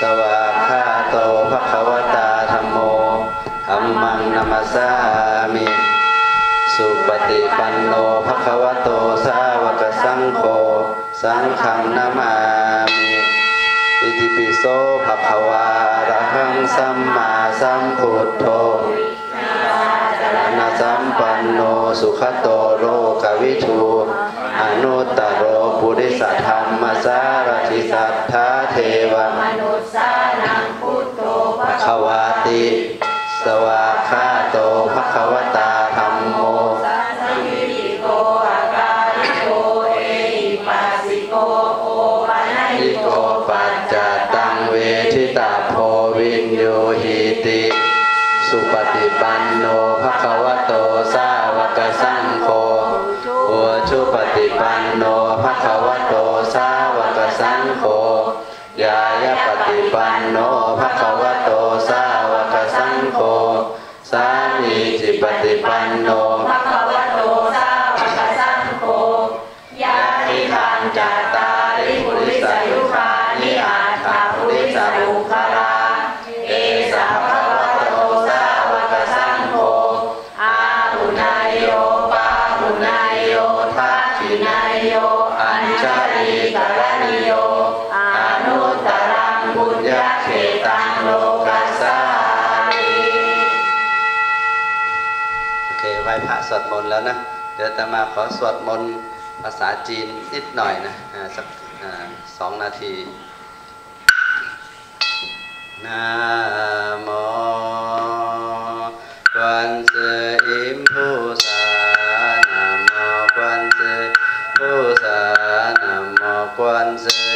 สวากาโตภะคะวตาธัมโมธัมมังนัมสามิ สุปฏิปันโนภะคะวะโตสาวกสังโฆ สังฆังนามามิ อิติปิโสภะคะวาอะระหังสัมมาสัมพุทโธนะสัมปันโนสุขโตโลกวิทูอนุตตโรปุริสธรรมสารทิสัทธาเทวะ ควาติ สวากาโตภะควตาธรรมโมสัสสิริโกอาการิโกเอหิปัสสิโก โฆสามีจิปฏิปันโนภะคะวะโตสาวกสังโฆยานิทังจัตาริปุริสยุคานิอาถาปุริสยุคาราเอสาภะคะวะโตสาวกสังโฆอาหุนายโยปาหุนายโยทักขินายโยอัญชลีกรณิโยอนุตตรังบุญญา ไหว้พระสวดมนต์แล้วนะ เดี๋ยวอาตมาขอสวดมนต์ภาษาจีนนิดหน่อยนะอ่าสักอ่าสองนาทีนะโมกวนสืออิมพุสานะโมกวนสือพุสานะโมกวนสื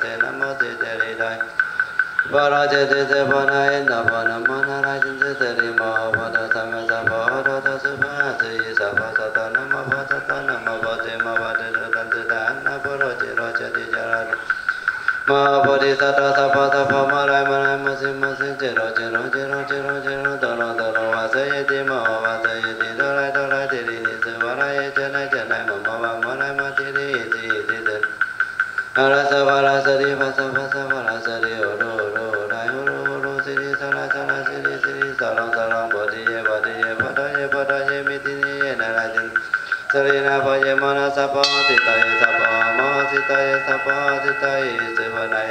เตนะโมติเตริไดวโรเจติเสโพนายนะโมนะโมนาราจินเตริโมโพธสัมมาสัพพะโรตสุภาสิสัพพะสัตตนะโมโพสัตตนะโมโพเจโมวะเตระตันติตานะโพโรเจโรเจติจารามาปฏิสัตตสัพพะสัพพะมาลายมาลายมาสิมาสิเจโรเจโรเจโรเจโรเจโรตโรตโรวาสยติมะวาสยติตระตรติรินิสวารเจนายเจ อาราสวาราสริภาสภาสวาราสริโอโรโรไรโอโรโรสิริสาราสาราสิริสิริสารังสารังบดิเยบดิเยปะดะเยปะดะเยมิตินิเยนาราจินสรีนาพยมนาสัพพสิตายสัพพมหสิตายสัพพสิตายเสวนาย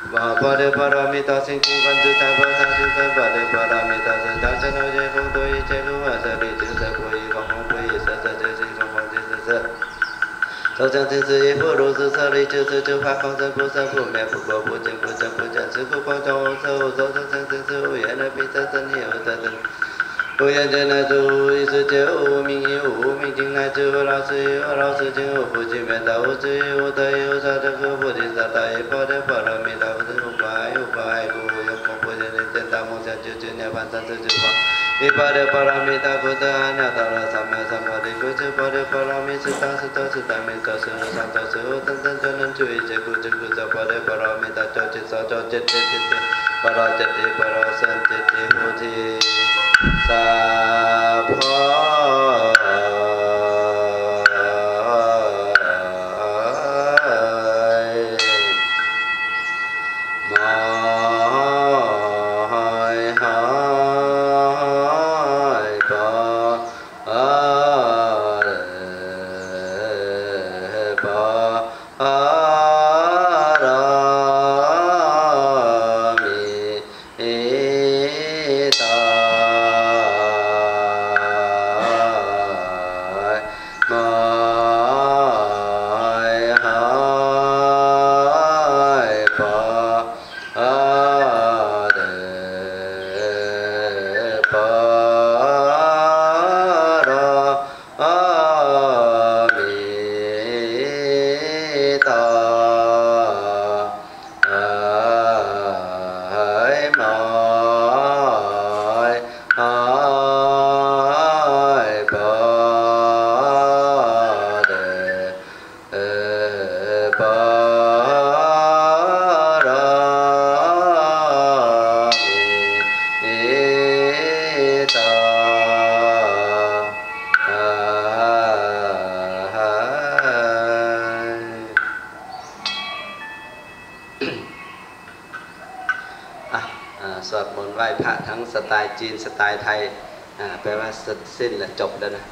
สัพพนาราจินเสปเจนายสัพมหวาลิสเจนายสัพพนมนายตนายตนายนมหริยพระเจติเสวนายสัพพอันเทนธบันดมบาปเดปรามิตา 无眼见乃至无意识见，无明心无明心乃至无老死心，无老死心无不净变道，无智心无得心无上正果菩提萨埵耶，波罗波罗蜜多无上菩提无上爱故有佛菩提人间大梦想。的波罗蜜多福德阿耨多罗三藐三菩提，故知般若波罗蜜是当时多时当名，多时无上多时无等等众生诸一切故知故作般若波罗蜜多，究竟所作皆皆皆皆般若揭谛，般若僧揭谛，菩提。 นติ สวดมนต์ไหว้พระทั้งสไตล์จีนสไตล์ไทยแปลว่าเสร็จสิ้นและจบแล้วนะ